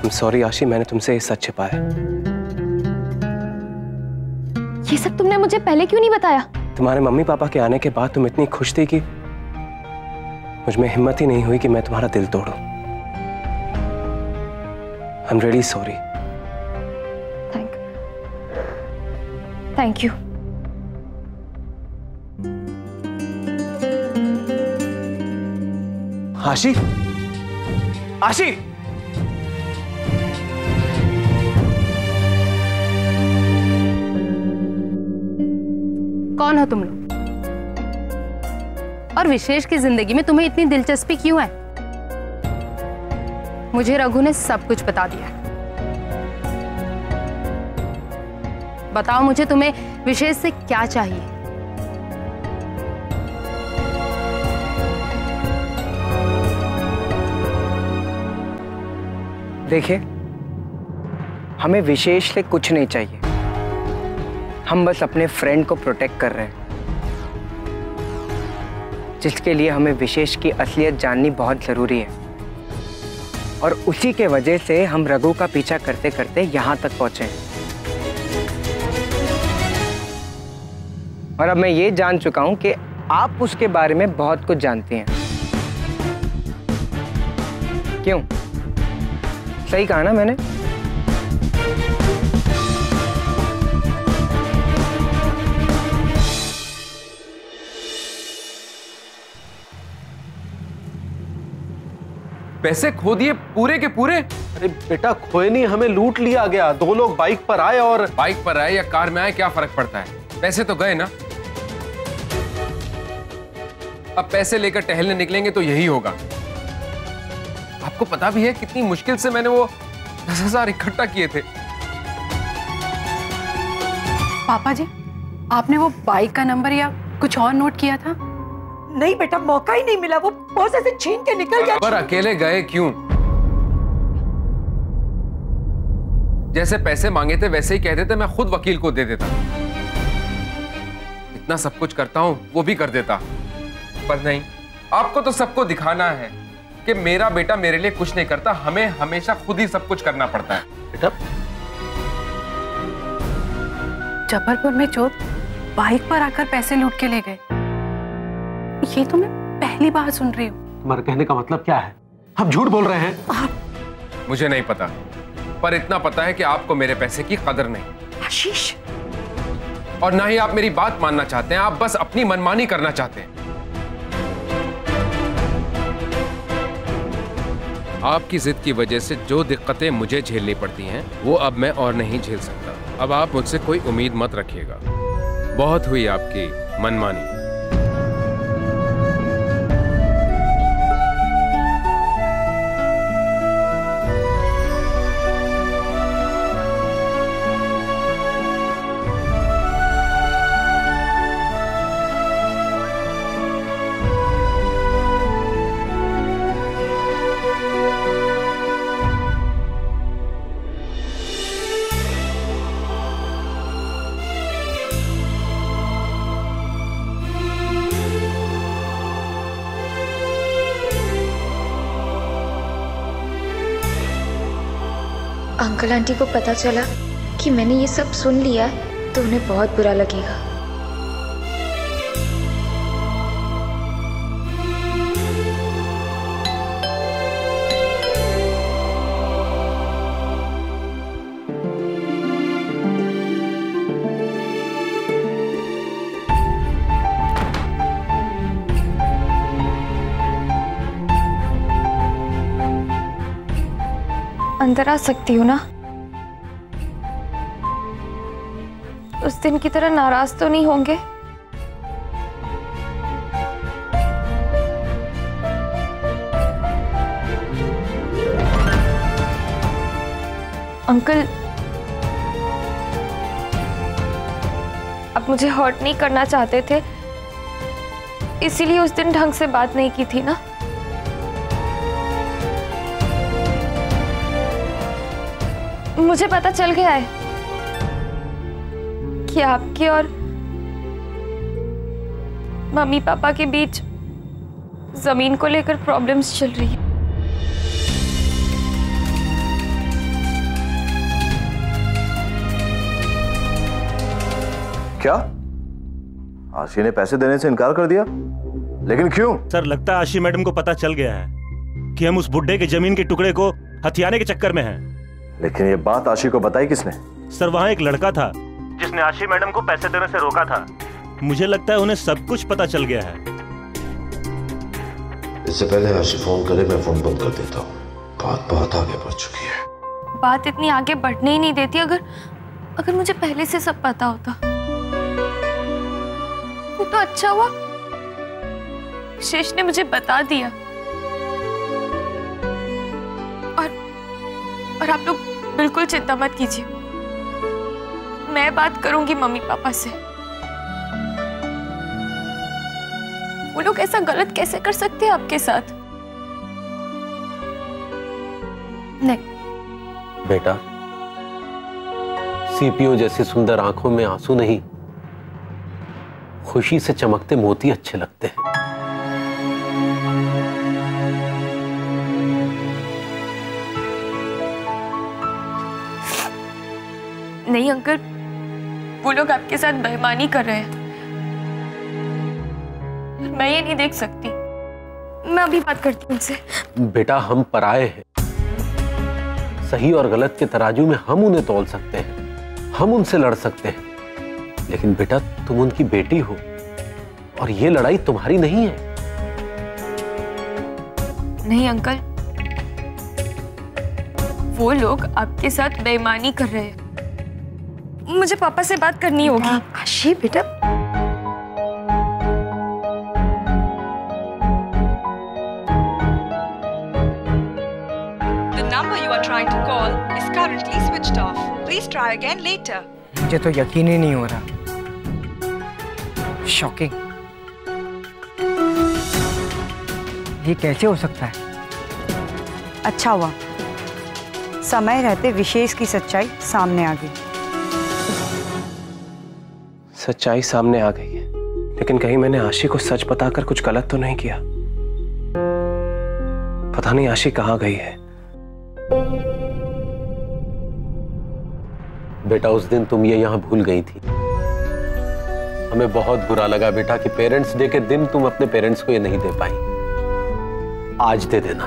I'm sorry आशी मैंने तुमसे ये सच छिपाया ये सब तुमने मुझे पहले क्यों नहीं बताया? तुम्हारे मम्मी पापा के आने के बाद तुम इतनी खुश थी कि मुझमें हिम्मत ही नहीं हुई कि मैं तुम्हारा दिल तोड़ूं। I'm really sorry. Thank thank you Ashi Ashi कौन हो तुम लोग? और विशेष की ज़िंदगी में तुम्हें इतनी दिलचस्पी क्यों है? मुझे रघु ने सब कुछ बता दिया बताओ मुझे तुम्हें विशेष से क्या चाहिए? देखिए, हमें विशेष से कुछ नहीं चाहिए। हम बस अपने फ्रेंड को प्रोटेक्ट कर रहे हैं। जिसके लिए हमें विशेष की असलियत जाननी बहुत ज़रूरी है। और उसी के वजह से हम रघु का पीछा करते करते यहाँ तक पहुँचे और अब मैं ये जान चुका हूँ कि आप उसके बारे में बहुत कुछ जानती हैं। क्यों? सही कहा ना मैंने? पैसे खो दिए पूरे के पूरे? अरे बेटा खोए नहीं हमें लूट लिया गया। दो लोग बाइक पर आए और बाइक पर आए या कार में आए क्या फ़र्क पड़ता है? पैसे तो गए ना? अब पैसे लेकर टहलने निकलेंगे तो यही होगा। आपको पता भी है कितनी मुश्किल से मैंने वो दस हज़ार इकट्ठा किए थे। पापा जी आपने वो बाइक का नंबर या कुछ और नोट किया था? नहीं बेटा मौका ही नहीं मिला। वो पर्स ऐसे छीन के निकल गया। पर अकेले गए क्यों? जैसे पैसे मांगे थे वैसे ही कह देते मैं खुद वकील को दे देता। इतना सब कुछ करता हूँ वो भी कर देता। पर नहीं आपको तो सबको दिखाना है कि मेरा बेटा मेरे लिए कुछ नहीं करता हमें हमेशा खुद ही सब कुछ करना पड़ता है। बेटा। जबलपुर में चोर बाइक पर आकर पैसे लूट के ले गए। ये तो मैं पहली बार सुन रही हूँ। तुम्हारे कहने का मतलब क्या है? हम झूठ बोल रहे हैं। मुझे नहीं पता पर इतना पता है कि आपको मेरे पैसे की कदर नहीं। आशीष। और ना ही आप मेरी बात मानना चाहते हैं आप बस अपनी मनमानी करना चाहते हैं। आपकी जिद की वजह से जो दिक्कतें मुझे झेलनी पड़ती हैं वो अब मैं और नहीं झेल सकता। अब आप मुझसे कोई उम्मीद मत रखिएगा। बहुत हुई आपकी मनमानी। अंकल आंटी को पता चला कि मैंने ये सब सुन लिया तो उन्हें बहुत बुरा लगेगा। आ सकती हूँ ना? उस दिन की तरह नाराज़ तो नहीं होंगे? अंकल अब मुझे हर्ट नहीं करना चाहते थे। इसीलिए उस दिन ढंग से बात नहीं की थी ना? मुझे पता चल गया है कि आपके और मम्मी पापा के बीच ज़मीन को लेकर प्रॉब्लम्स चल रही है। क्या? आशी ने पैसे देने से इनकार कर दिया? लेकिन क्यों? सर लगता है आशी मैडम को पता चल गया है कि हम उस बुड्ढे के ज़मीन के टुकड़े को हथियाने के चक्कर में हैं। लेकिन ये बात आशी को बताई किसने? सर वहाँ एक लड़का था। जिसने आशी मैडम को पैसे देने से रोका था। मुझे लगता है उन्हें सब कुछ पता चल गया है। इससे पहले आशी फ़ोन करे मैं फ़ोन बंद कर देता हूँ। बात बहुत आगे बढ़ चुकी है। बात इतनी आगे बढ़ने ही नहीं देती अगर अगर मुझे पहले से सब पता होता। वो तो अच्छा हुआ। शेष ने मुझे बता दिया। और और आप लोग बिल्कुल चिंता मत कीजिए। मैं बात करूँगी मम्मी पापा से। वो लोग ऐसा गलत कैसे कर सकते हैं आपके साथ? नहीं। बेटा सीपीओ जैसी सुंदर आँखों में आँसू नहीं। खुशी से चमकते मोती अच्छे लगते हैं। नहीं अंकल। वो लोग आपके साथ बेईमानी कर रहे हैं। मैं ये नहीं देख सकती। मैं अभी बात करती हूँ उनसे। बेटा हम पराए हैं। सही और गलत के तराजू में हम उन्हें तोल सकते हैं। हम उनसे लड़ सकते हैं। लेकिन बेटा तुम उनकी बेटी हो। और ये लड़ाई तुम्हारी नहीं है। नहीं अंकल। वो लोग आपके साथ बेईमानी कर रहे हैं। मुझे पापा से बात करनी होगी। आशी बेटा। मुझे तो यकीन ही नहीं हो रहा। शॉकिंग ये कैसे हो सकता है? अच्छा हुआ। समय रहते विशेष की सच्चाई सामने आ गई। सच्चाई सामने आ गई है। लेकिन कहीं मैंने आशी को सच बताकर कुछ गलत तो नहीं किया। पता नहीं आशी कहाँ गई है। बेटा उस दिन तुम ये यहाँ भूल गई थी। हमें बहुत बुरा लगा बेटा कि पेरेंट्स डे के दिन तुम अपने पेरेंट्स को ये नहीं दे पाई। आज दे देना।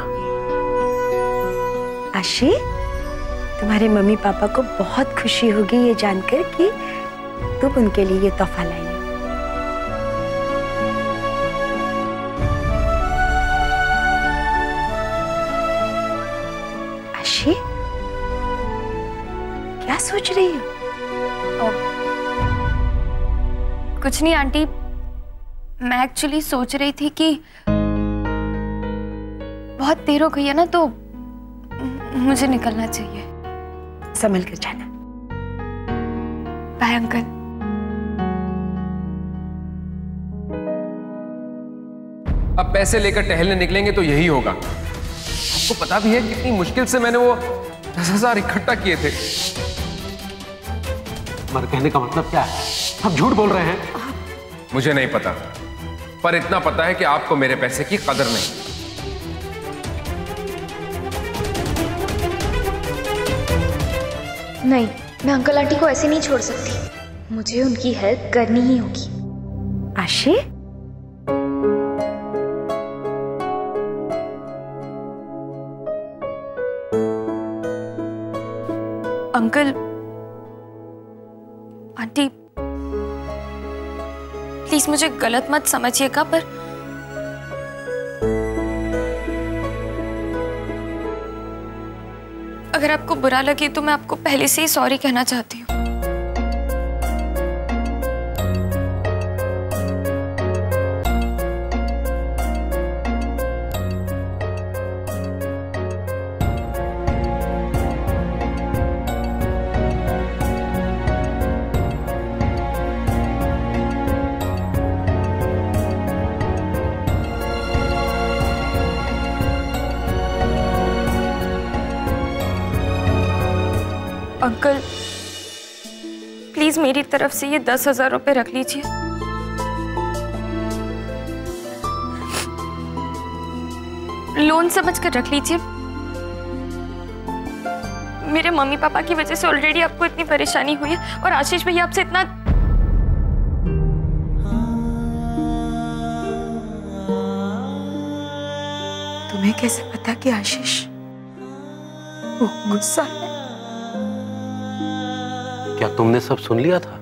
आशी तुम्हारे मम्मी पापा को बहुत खुशी होगी ये जानकर कि तुम उनके लिए ये तोहफा लाई हो। आशी क्या सोच रही हो? कुछ नहीं आंटी। मैं एक्चुअली सोच रही थी कि बहुत देर हो गई है ना तो मुझे निकलना चाहिए। संभल कर जाना बाय अंकल अब पैसे लेकर टहलने निकलेंगे तो यही होगा। आपको पता भी है कितनी मुश्किल से मैंने वो दस हज़ार इकट्ठा किए थे। मर कहने का मतलब क्या है? आप झूठ बोल रहे हैं। मुझे नहीं पता पर इतना पता है कि आपको मेरे पैसे की कदर नहीं। नहीं मैं अंकल आंटी को ऐसे नहीं छोड़ सकती। मुझे उनकी हेल्प करनी ही होगी। आशी? अंकल, आंटी प्लीज़ मुझे गलत मत समझिएगा, पर अगर आपको बुरा लगे तो मैं आपको पहले से ही सॉरी कहना चाहती हूँ। तरफ़ से ये दस हज़ार रुपए रख लीजिए। लोन समझ कर रख लीजिए। मेरे मम्मी पापा की वजह से ऑलरेडी आपको इतनी परेशानी हुई है और आशीष भैया आपसे इतना तुम्हें कैसे पता कि आशीष वो गुस्सा है? क्या तुमने सब सुन लिया था?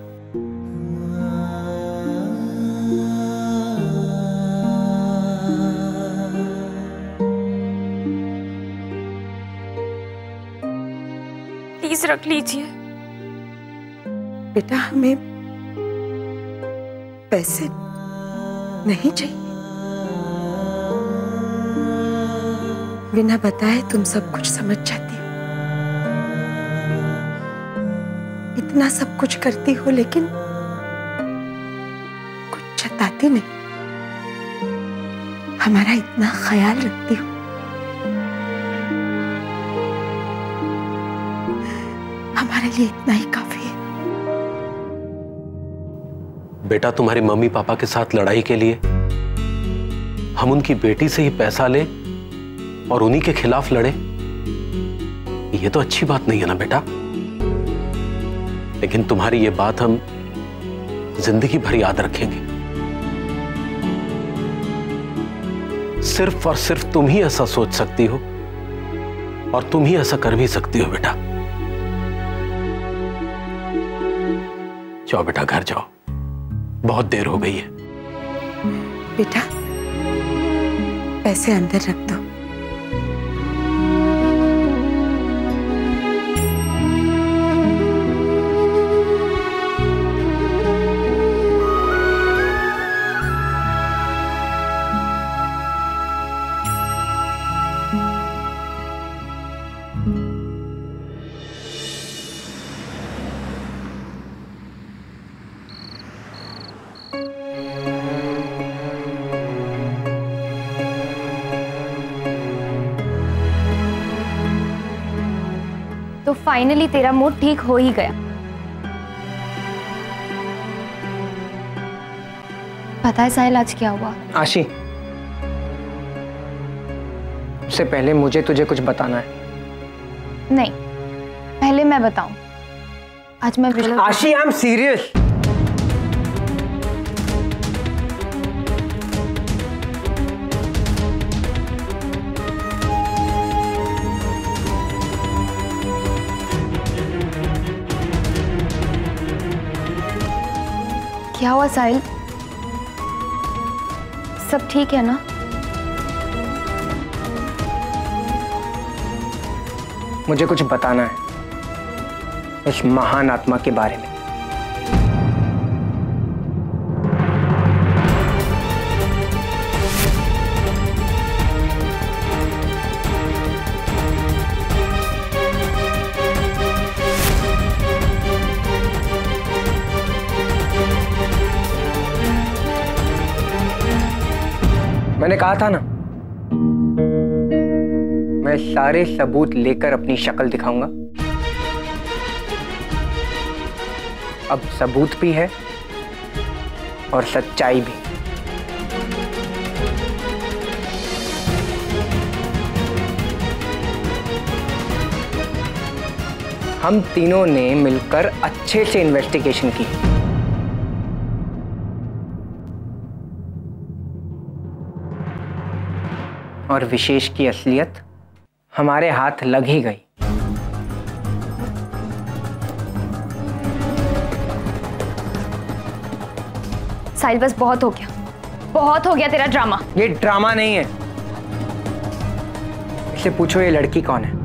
रख लीजिए। बेटा, हमें पैसे नहीं चाहिए। बिना बताए तुम सब कुछ समझ जाती हो। इतना सब कुछ करती हो, लेकिन कुछ जताती नहीं। हमारा इतना ख्याल रखती हो। लिए इतना ही काफ़ी है। बेटा, तुम्हारे मम्मी पापा के साथ लड़ाई के लिए हम उनकी बेटी से ही पैसा ले और उन्हीं के खिलाफ लड़े, ये तो अच्छी बात नहीं है ना बेटा? लेकिन तुम्हारी ये बात हम ज़िंदगी भर याद रखेंगे। सिर्फ़ और सिर्फ़ तुम ही ऐसा सोच सकती हो और तुम ही ऐसा कर भी सकती हो बेटा। जाओ बेटा घर जाओ। बहुत देर हो गई है। बेटा पैसे अंदर रख दो। फाइनली तेरा मूड ठीक हो ही गया। पता है साहिल आज क्या हुआ? आशी उससे पहले मुझे तुझे कुछ बताना है। नहीं पहले मैं बताऊँ। आज मैं आशी आई एम सीरियस क्या हुआ साहिल? सब ठीक है ना? मुझे कुछ बताना है उस महान आत्मा के बारे में। मैंने कहा था ना, मैं सारे सबूत लेकर अपनी शक्ल दिखाऊँगा। अब सबूत भी है और सच्चाई भी। हम तीनों ने मिलकर अच्छे से इन्वेस्टिगेशन की। और विशेष की असलियत हमारे हाथ लग ही गई। साहिल बस बहुत हो गया। बहुत हो गया तेरा ड्रामा। ये ड्रामा नहीं है। इसे पूछो ये लड़की कौन है?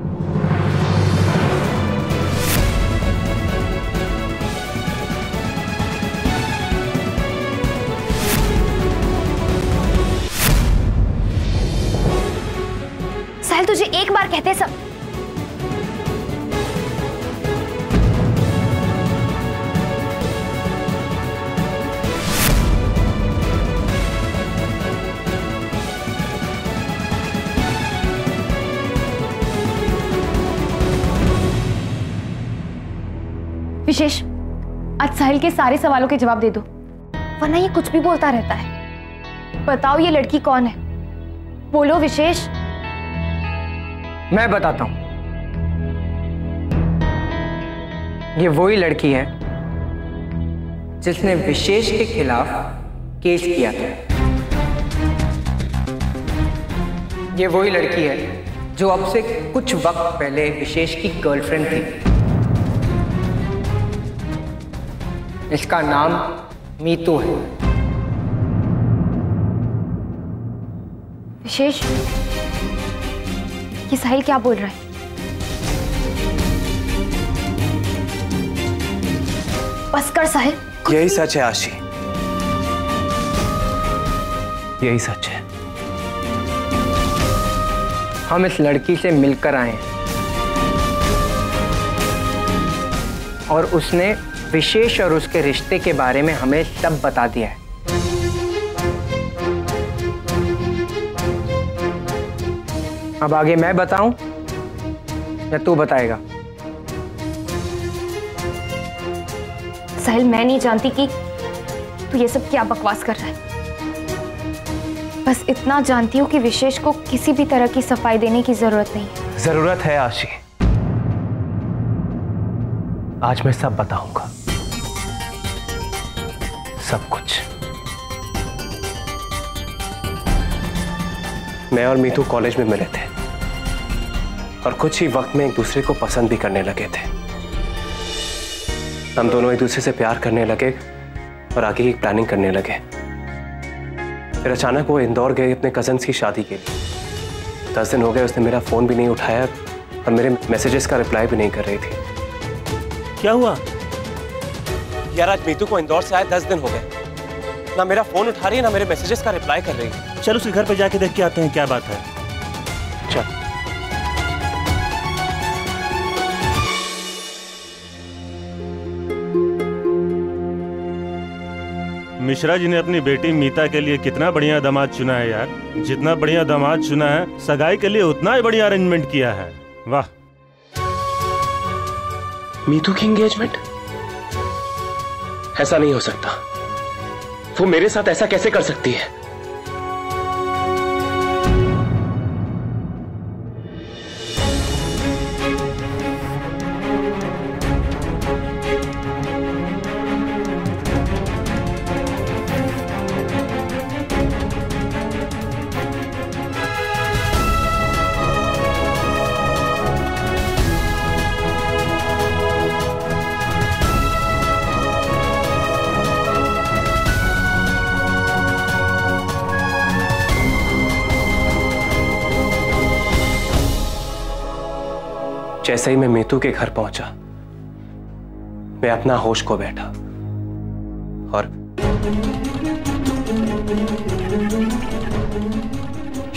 बार कहते सब। विशेष, आज साहिल के सारे सवालों के जवाब दे दो। वरना ये कुछ भी बोलता रहता है। बताओ ये लड़की कौन है? बोलो विशेष। मैं बताता हूँ। ये वही लड़की है, जिसने विशेष के खिलाफ केस किया था। ये वही लड़की है, जो अब से कुछ वक्त पहले विशेष की गर्लफ्रेंड थी। इसका नाम मीतू है। विशेष? ये साहिल क्या बोल रहा है? बस कर साहिल। यही सच है आशी। यही सच है। हम इस लड़की से मिलकर आए हैं। और उसने विशेष और उसके रिश्ते के बारे में हमें सब बता दिया है। अब आगे मैं बताऊँ? या तू बताएगा? साहिल मैं नहीं जानती कि तू ये सब क्या बकवास कर रहा है। बस इतना जानती हूँ कि विशेष को किसी भी तरह की सफ़ाई देने की ज़रूरत नहीं ज़रूरत है आशी। आज मैं सब बताऊँगा। सब कुछ। मैं और मीतू कॉलेज में मिले थे। और कुछ ही वक्त में एक दूसरे को पसंद भी करने लगे थे। हम दोनों एक दूसरे से प्यार करने लगे और आगे की प्लानिंग करने लगे। फिर अचानक वो इंदौर गए अपने कजन्स की शादी के लिए। दस दिन हो गए, उसने मेरा फ़ोन भी नहीं उठाया और मेरे मैसेजेस का रिप्लाई भी नहीं कर रही थी। क्या हुआ? यार, आज मीतू को इंदौर से आए दस दिन हो गए। ना मेरा फ़ोन उठा रही है, ना मेरे मैसेजेस का रिप्लाई कर रही है। चल उसके घर पे जाके देख के आते हैं क्या बात है। चल। मिश्रा जी ने अपनी बेटी मीता के लिए कितना बढ़िया दामाद चुना है यार। जितना बढ़िया दामाद चुना है सगाई के लिए उतना ही बढ़िया अरेंजमेंट किया है। वाह। मीतू की एंगेजमेंट ऐसा नहीं हो सकता। वो मेरे साथ ऐसा कैसे कर सकती है? जैसे ही मैं मीतू के घर पहुँचा, मैं अपना होश को बैठा और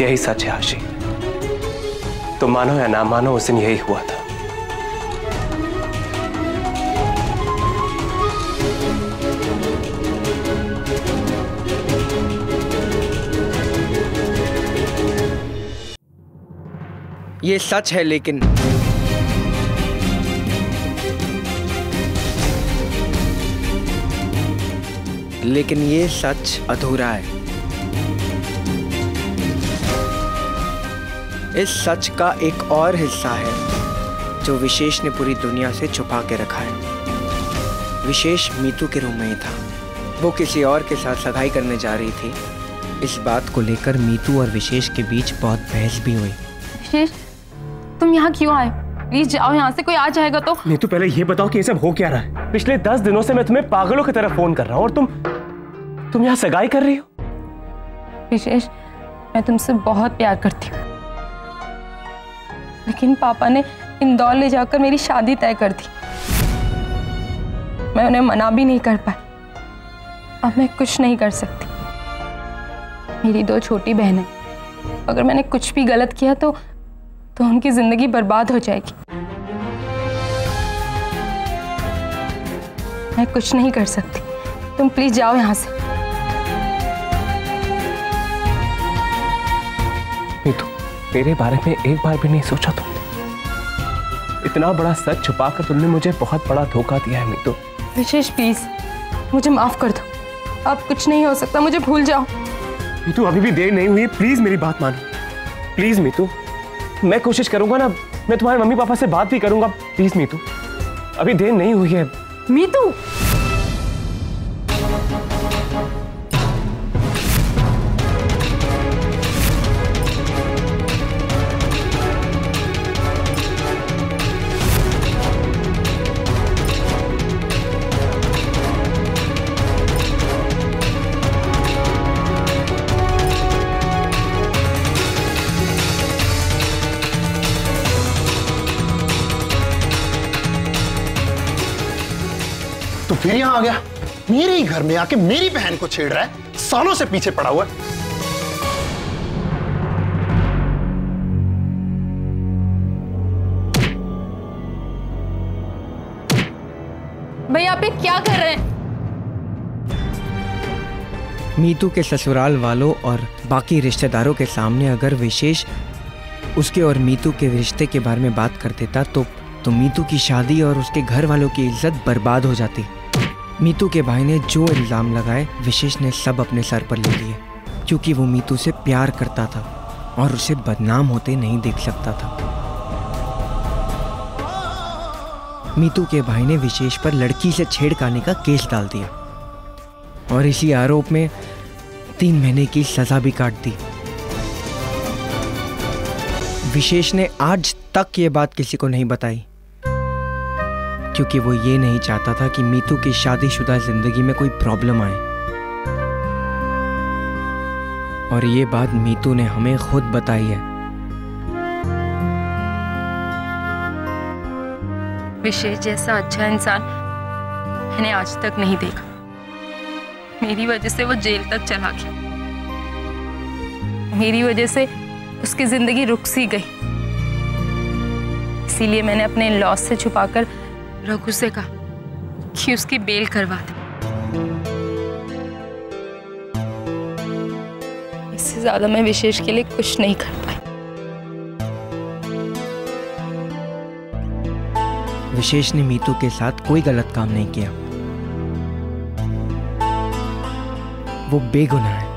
यही सच है आशी। तुम मानो या ना मानो, उस दिन यही हुआ था। ये सच है, लेकिन लेकिन ये सच अधूरा है। इस सच का एक और हिस्सा है जो विशेष ने पूरी दुनिया से छुपा के रखा है। विशेष मीतू के रूम में ही था। वो किसी और के साथ सगाई करने जा रही थी। इस बात को लेकर मीतू और विशेष के बीच बहुत बहस भी हुई। विशेष तुम यहाँ क्यों आए? प्लीज़ जाओ यहाँ से कोई आ जाएगा तो। नीतू पहले ये बताओ कि ये सब हो क्या रहा है? पिछले दस दिनों से मैं तुम्हें पागलों की तरह फ़ोन कर रहा हूँ और तुम तुम यहाँ सगाई कर रही हो? विशेष, मैं तुमसे बहुत प्यार करती हूँ। लेकिन पापा ने इंदौर ले जाकर मेरी शादी तय कर दी। मैं उन्हें मना भी नहीं कर पाई। अब मैं कुछ नहीं कर सकती। मेरी दो छोटी बहनें। अगर मैंने कुछ भी गलत किया तो तो उनकी ज़िंदगी बर्बाद हो जाएगी। मैं कुछ नहीं कर सकती। तुम प्लीज़ जाओ यहाँ से। नीतू मेरे बारे में एक बार भी नहीं सोचा तुमने इतना बड़ा सच छुपाकर तुमने मुझे बहुत बड़ा धोखा दिया है मीतू। विशेष प्लीज़ मुझे माफ़ कर दो। अब कुछ नहीं हो सकता मुझे भूल जाओ। मीतू अभी भी देर नहीं हुई है प्लीज़ मेरी बात मानो। प्लीज़ मीतू मैं कोशिश करूँगा ना मैं तुम्हारे मम्मी पापा से बात भी करूँगा। प्लीज़ मीतू अभी देर नहीं हुई है। मीतू! आ गया? मेरे ही घर में आके मेरी बहन को छेड़ रहा है। सालों से पीछे पड़ा हुआ है। भैया आप क्या कर रहे हैं? मीतू के ससुराल वालों और बाकी रिश्तेदारों के सामने अगर विशेष उसके और मीतू के रिश्ते के बारे में बात कर देता तो तो मीतू की शादी और उसके घर वालों की इज़्ज़त बर्बाद हो जाती। मीतू के भाई ने जो इल्ज़ाम लगाए, विशेष ने सब अपने सर पर ले लिए, क्योंकि वो मीतू से प्यार करता था और उसे बदनाम होते नहीं देख सकता था। मीतू के भाई ने विशेष पर लड़की से छेड़खानी का केस डाल दिया और इसी आरोप में तीन महीने की सजा भी काट दी। विशेष ने आज तक ये बात किसी को नहीं बताई। क्योंकि वो ये नहीं चाहता था कि मीतू की शादीशुदा ज़िंदगी में कोई प्रॉब्लम आए। और ये बात मीतू ने हमें खुद बताई है। विशेष जैसा अच्छा इंसान मैंने आज तक नहीं देखा। मेरी वजह से वो जेल तक चला गया। मेरी वजह से उसकी ज़िंदगी रुक सी गई। इसीलिए मैंने अपने लॉस से छुपाकर रघु से कहा कि उसकी बेल करवा दे। इससे ज़्यादा मैं विशेष के लिए कुछ नहीं कर पाई। विशेष ने मीतू के साथ कोई गलत काम नहीं किया। वो बेगुनाह है।